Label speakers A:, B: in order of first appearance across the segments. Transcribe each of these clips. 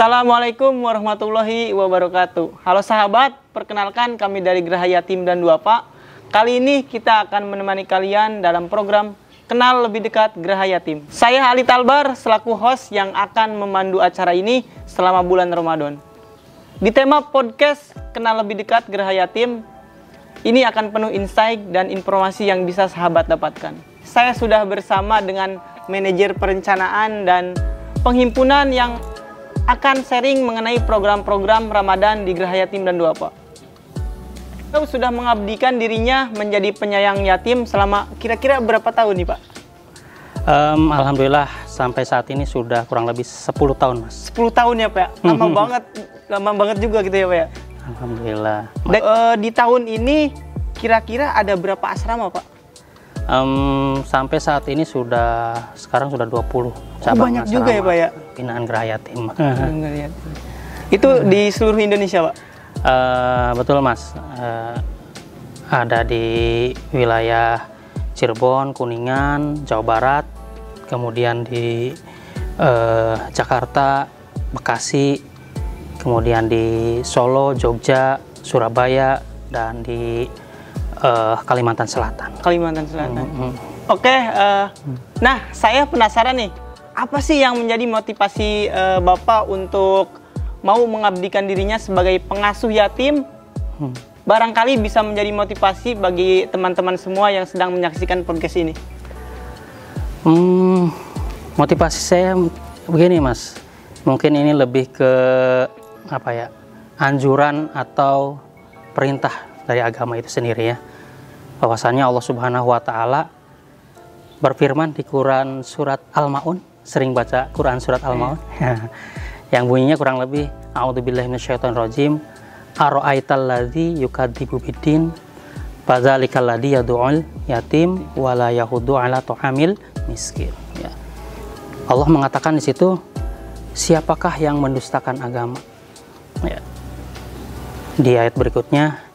A: Assalamualaikum warahmatullahi wabarakatuh. Halo sahabat, perkenalkan kami dari Geraha Yatim dan Duafa. Kali ini kita akan menemani kalian dalam program Kenal Lebih Dekat Geraha Yatim. Saya Ali Talbar selaku host yang akan memandu acara ini selama bulan Ramadan. Di tema podcast Kenal Lebih Dekat Geraha Yatim, ini akan penuh insight dan informasi yang bisa sahabat dapatkan. Saya sudah bersama dengan manajer perencanaan dan penghimpunan yang akan sharing mengenai program-program Ramadan di Geraha Yatim dan Duafa. Beliau sudah mengabdikan dirinya menjadi penyayang yatim selama kira-kira berapa tahun nih Pak?
B: Um, Alhamdulillah sampai saat ini sudah kurang lebih 10 tahun mas
A: 10 tahun ya Pak? Lama banget, lama banget juga gitu ya Pak ya?
B: Alhamdulillah
A: Da- eh, di tahun ini kira-kira ada berapa asrama Pak?
B: Um, Sampai saat ini sudah Sekarang sudah 20 cabang
A: banyak juga ya, Pak, ya?
B: Binaan Geraha Yatim
A: Enggak lihat. Itu di seluruh Indonesia Pak?
B: Eh, Betul mas Eh, Ada di wilayah Cirebon, Kuningan, Jawa Barat Kemudian di eh, Jakarta, Bekasi Kemudian di Solo, Jogja, Surabaya Dan di eh, Kalimantan Selatan
A: Kalimantan Selatan.
B: Hmm.
A: Oke, eh, nah saya penasaran nih, apa sih yang menjadi motivasi eh, Bapak untuk mau mengabdikan dirinya sebagai pengasuh yatim?
B: Hmm.
A: Barangkali bisa menjadi motivasi bagi teman-teman semua yang sedang menyaksikan podcast ini.
B: Hmm, motivasi saya begini mas, mungkin ini lebih ke apa ya, anjuran atau perintah dari agama itu sendiri ya. Bahwasanya Allah Subhanahu Wa Taala berfirman di Quran surat Al-Maun, sering baca Quran surat Al-Maun, yang bunyinya kurang lebih A'udzubillahi minasyaitonirrajim Aro'aital ladzi yukadzibu bidin Fadzalikal ladzi yad'ul yatim wala yahudu ala tuhamil miskin. Ya. Allah mengatakan di situ siapakah yang mendustakan agama? Ya. di ayat berikutnya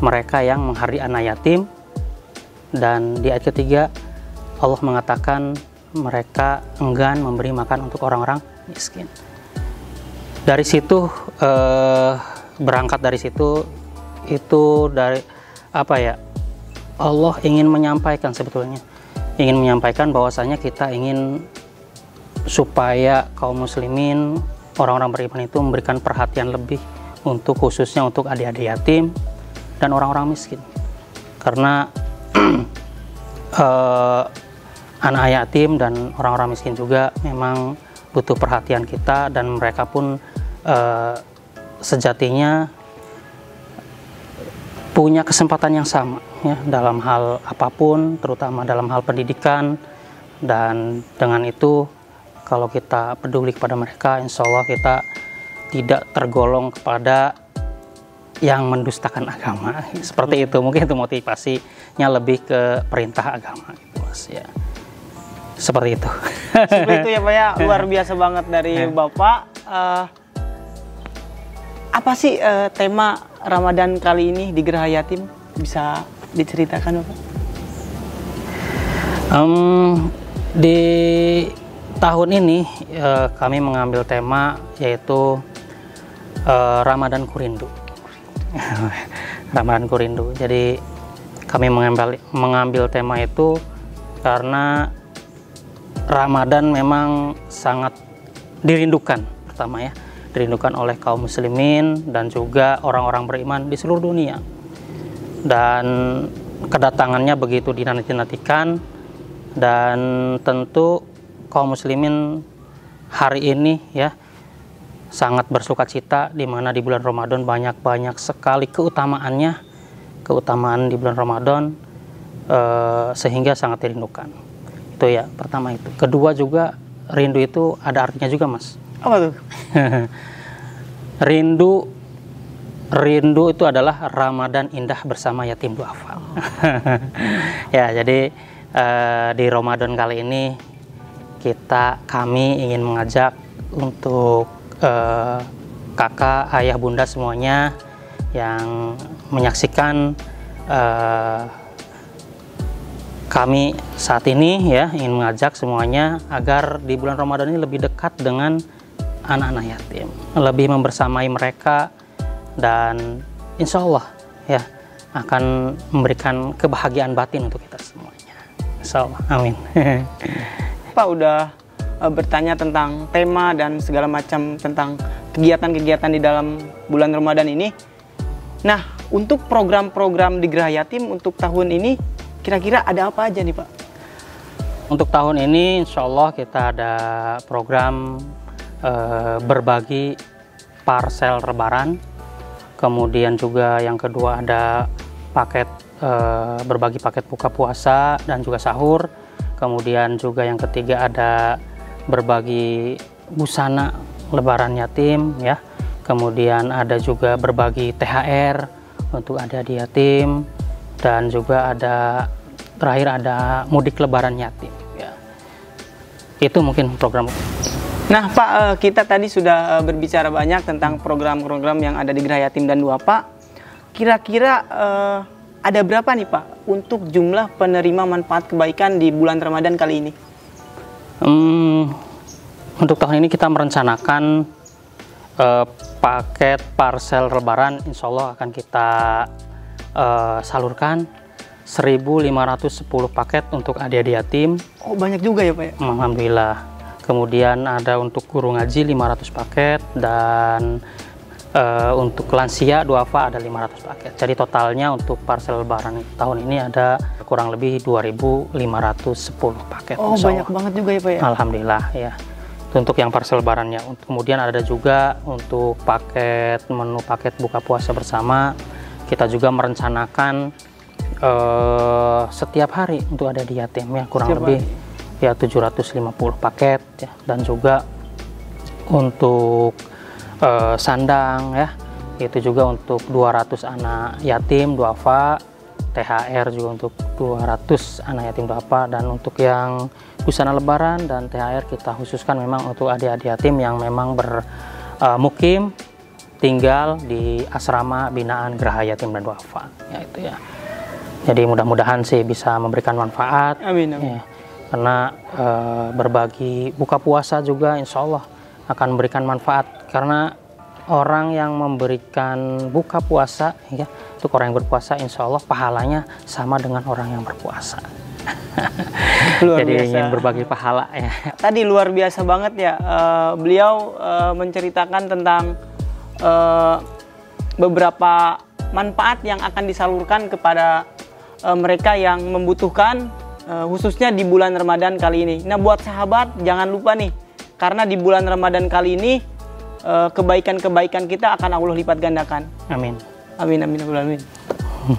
B: mereka yang menghardi anak yatim. Dan di ayat ketiga Allah mengatakan mereka enggan memberi makan untuk orang-orang miskin. Dari situ eh, berangkat dari situ itu dari apa ya Allah ingin menyampaikan sebetulnya. Ingin menyampaikan bahwasanya kita ingin supaya kaum muslimin orang-orang beriman itu memberikan perhatian lebih untuk khususnya untuk adik-adik yatim dan orang-orang miskin. Karena eh, anak yatim dan orang-orang miskin juga memang butuh perhatian kita dan mereka pun eh, sejatinya punya kesempatan yang sama ya dalam hal apa pun terutama dalam hal pendidikan. Dan dengan itu kalau kita peduli kepada mereka insya Allah kita tidak tergolong kepada yang mendustakan agama seperti itu mungkin itu motivasinya lebih ke perintah agama gitu mas ya seperti itu
A: Seperti itu ya Pak ya, luar biasa banget dari Bapak. Eh, apa sih eh, tema Ramadan kali ini di Geraha Yatim? Bisa diceritakan Bapak?
B: Em, di tahun ini eh, kami mengambil tema yaitu eh, Ramadan Kurindu. Ramadan Kurindu. Jadi kami mengambil mengambil tema itu karena Ramadan memang sangat dirindukan pertama ya, dirindukan oleh kaum muslimin dan juga orang-orang beriman di seluruh dunia. Dan kedatangannya begitu dinanti-nantikan dan tentu kaum muslimin hari ini ya sangat bersuka cita di mana di bulan Ramadan banyak-banyak sekali keutamaannya keutamaan di bulan Ramadan eh, sehingga sangat dirindukan. Itu ya pertama itu. Kedua juga rindu itu ada artinya juga mas.
A: Apa tuh?
B: rindu rindu itu adalah Ramadan indah bersama yatim duafa ya jadi eh, di Ramadan kali ini kita kami ingin mengajak untuk eh, kakak ayah bunda semuanya yang menyaksikan eh, kami saat ini ya ingin mengajak semuanya agar di bulan Ramadan ini lebih dekat dengan anak-anak yatim, lebih membersamai mereka dan insya Allah ya akan memberikan kebahagiaan batin untuk kita semuanya. Insya Allah, amin.
A: Pak udah uh, bertanya tentang tema dan segala macam tentang kegiatan-kegiatan di dalam bulan Ramadan ini. Nah, untuk program-program di Gerah Yatim untuk tahun ini kira-kira ada apa aja nih Pak?
B: Untuk tahun ini insya Allah kita ada program uh, berbagi parcel lebaran. Kemudian juga yang kedua ada paket uh, berbagi paket buka puasa dan juga sahur kemudian juga yang ketiga ada berbagi busana lebaran yatim ya kemudian ada juga berbagi THR untuk adik-adik yatim dan juga ada terakhir ada mudik lebaran yatim ya itu mungkin program
A: Nah Pak, eh, kita tadi sudah eh, berbicara banyak tentang program-program yang ada di Gerah Yatim dan Dua Pak. Kira-kira eh, ada berapa nih Pak untuk jumlah penerima manfaat kebaikan di bulan Ramadan kali ini?
B: Hmm, untuk tahun ini kita merencanakan uh, paket parcel lebaran insya Allah akan kita uh, salurkan 1510 paket untuk adik-adik yatim.
A: Oh banyak juga ya Pak ya?
B: Alhamdulillah. Kemudian ada untuk guru ngaji 500 paket dan uh, untuk lansia duafa ada 500 paket. Jadi totalnya untuk parcel lebaran tahun ini ada kurang lebih 2.510 paket.
A: Oh banyak banget juga ya Pak ya?
B: Alhamdulillah ya. Untuk yang parcel lebarannya. Kemudian ada juga untuk paket menu paket buka puasa bersama. Kita juga merencanakan uh, setiap hari untuk ada di yatim ya kurang setiap lebih hari. ya 750 paket ya dan juga untuk uh, sandang ya. Itu juga untuk 200 anak yatim duafa THR juga untuk 200 anak yatim duafa dan untuk yang busana lebaran dan THR kita khususkan memang untuk adik-adik yatim yang memang bermukim uh, tinggal di asrama binaan Geraha Yatim dan Duafa ya itu ya. Jadi mudah-mudahan sih bisa memberikan manfaat.
A: Amin, amin.
B: Ya, karena uh, berbagi buka puasa juga insya Allah akan memberikan manfaat karena orang yang memberikan buka puasa ya untuk orang yang berpuasa insya Allah pahalanya sama dengan orang yang berpuasa.
A: Luar
B: jadi
A: biasa.
B: ingin berbagi pahala ya.
A: Tadi luar biasa banget ya. Uh, beliau uh, menceritakan tentang uh, beberapa manfaat yang akan disalurkan kepada uh, mereka yang membutuhkan uh, khususnya di bulan Ramadan kali ini. Nah buat sahabat jangan lupa nih. Karena di bulan Ramadan kali ini kebaikan-kebaikan kita akan Allah lipat gandakan.
B: Amin.
A: Amin amin amin.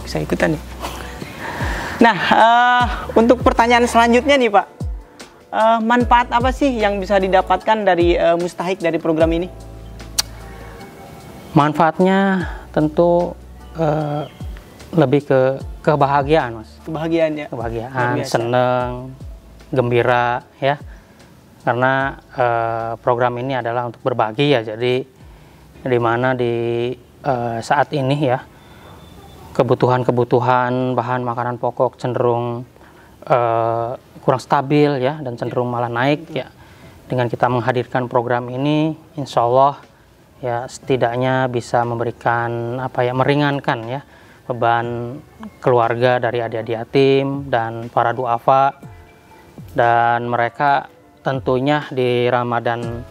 A: Bisa ikutan nih. Nah, uh, untuk pertanyaan selanjutnya nih Pak, uh, manfaat apa sih yang bisa didapatkan dari uh, mustahik dari program ini?
B: Manfaatnya tentu uh, lebih ke kebahagiaan, Mas.
A: Kebahagiaan ya.
B: Kebahagiaan, seneng, gembira, ya karena uh, program ini adalah untuk berbagi ya. Jadi di mana di uh, saat ini ya kebutuhan-kebutuhan bahan makanan pokok cenderung uh, kurang stabil ya dan cenderung malah naik ya. Dengan kita menghadirkan program ini insya Allah ya setidaknya bisa memberikan apa ya meringankan ya beban keluarga dari adik-adik yatim dan para duafa. Dan mereka tentunya di Ramadan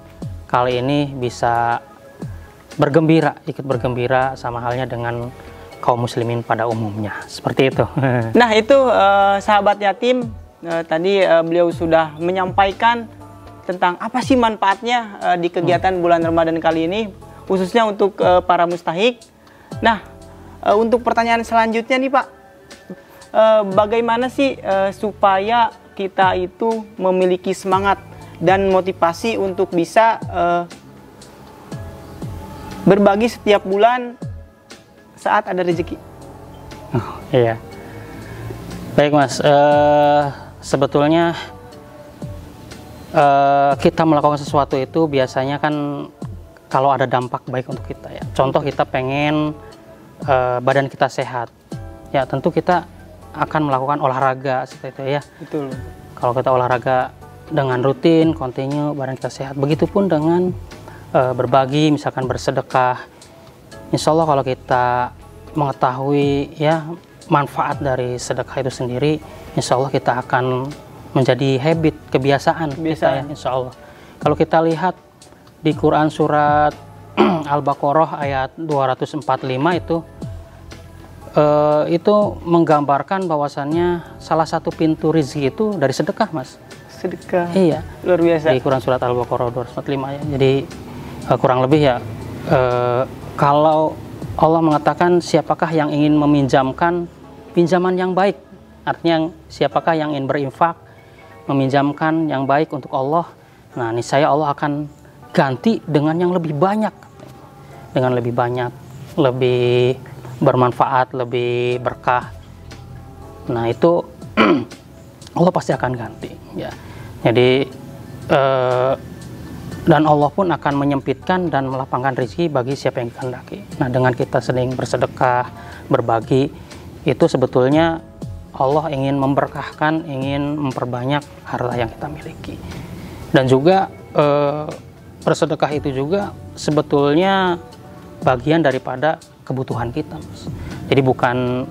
B: kali ini bisa bergembira, ikut bergembira sama halnya dengan kaum muslimin pada umumnya. Seperti itu.
A: Nah, itu uh, sahabat yatim uh, tadi uh, beliau sudah menyampaikan tentang apa sih manfaatnya uh, di kegiatan hmm. bulan Ramadan kali ini khususnya untuk uh, para mustahik. Nah, uh, untuk pertanyaan selanjutnya nih, Pak. Uh, bagaimana sih uh, supaya kita itu memiliki semangat dan motivasi untuk bisa uh, berbagi setiap bulan saat ada rezeki.
B: Oh, iya. Baik mas, uh, sebetulnya uh, kita melakukan sesuatu itu biasanya kan kalau ada dampak baik untuk kita ya. Contoh kita pengen uh, badan kita sehat, ya tentu kita akan melakukan olahraga seperti itu ya.
A: Betul.
B: Kalau kita olahraga dengan rutin, kontinu, badan kita sehat. Begitupun dengan eh, berbagi, misalkan bersedekah. Insya Allah kalau kita mengetahui ya manfaat dari sedekah itu sendiri, insya Allah kita akan menjadi habit, kebiasaan, kita ya, insya Allah. Kalau kita lihat di Quran surat Al-Baqarah ayat 245 itu eh, itu menggambarkan bahwasannya salah satu pintu rizki itu dari sedekah, Mas.
A: Sedekah.
B: Iya.
A: Luar biasa.
B: Di Quran surat Al-Baqarah 245 ya. Jadi eh, kurang lebih ya eh, kalau Allah mengatakan siapakah yang ingin meminjamkan pinjaman yang baik. Artinya siapakah yang ingin berinfak meminjamkan yang baik untuk Allah. Nah, ini saya Allah akan ganti dengan yang lebih banyak. Dengan lebih banyak, lebih bermanfaat, lebih berkah. Nah, itu Allah pasti akan ganti ya. Jadi eh, dan Allah pun akan menyempitkan dan melapangkan rezeki bagi siapa yang kehendaki. Nah, dengan kita sering bersedekah, berbagi, itu sebetulnya Allah ingin memberkahkan, ingin memperbanyak harta yang kita miliki. Dan juga eh, bersedekah itu juga sebetulnya bagian daripada kebutuhan kita, Mas. Jadi bukan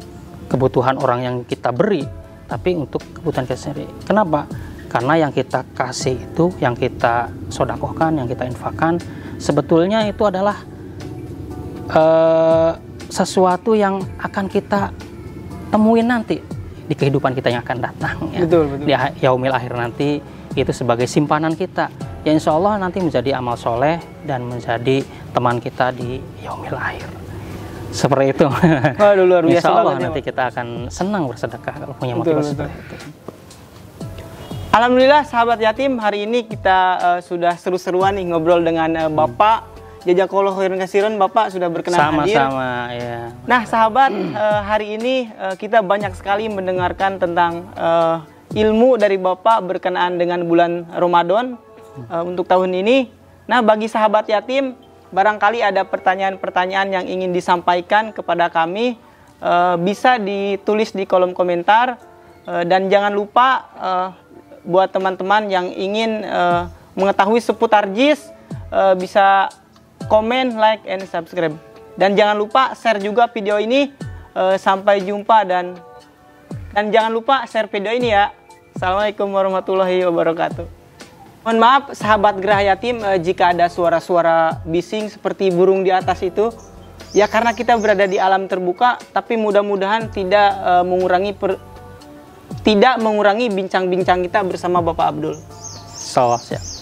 B: kebutuhan orang yang kita beri, tapi untuk kebutuhan kita sendiri. Kenapa? Karena yang kita kasih itu, yang kita sodakohkan, yang kita infakkan, sebetulnya itu adalah uh, sesuatu yang akan kita temuin nanti di kehidupan kita yang akan datang.
A: Ya. Betul, betul.
B: Di yaumil akhir nanti itu sebagai simpanan kita. Ya insya Allah nanti menjadi amal soleh dan menjadi teman kita di yaumil akhir. Seperti itu.
A: Waduh luar biasa.
B: Insya Allah nanti kita akan senang bersedekah kalau punya motivasi betul, betul. itu.
A: Alhamdulillah sahabat yatim hari ini kita uh, sudah seru-seruan nih ngobrol dengan uh, Bapak Jajakolah Khairan Kasiran Bapak sudah berkenan
B: sama,
A: hadir.
B: Sama-sama ya.
A: Nah sahabat uh, hari ini uh, kita banyak sekali mendengarkan tentang uh, ilmu dari Bapak berkenaan dengan bulan Ramadan uh, untuk tahun ini. Nah bagi sahabat yatim barangkali ada pertanyaan-pertanyaan yang ingin disampaikan kepada kami uh, bisa ditulis di kolom komentar uh, dan jangan lupa uh, buat teman-teman yang ingin mengetahui seputar JIS bisa komen, like, and subscribe. Dan jangan lupa share juga video ini. Sampai jumpa dan dan jangan lupa share video ini ya. Assalamualaikum warahmatullahi wabarakatuh. Mohon maaf sahabat Gerah Yatim uh, jika ada suara-suara bising seperti burung di atas itu. Ya karena kita berada di alam terbuka, tapi mudah-mudahan tidak uh, mengurangi per, tidak mengurangi bincang-bincang kita bersama Bapak Abdul.
B: Salah siap.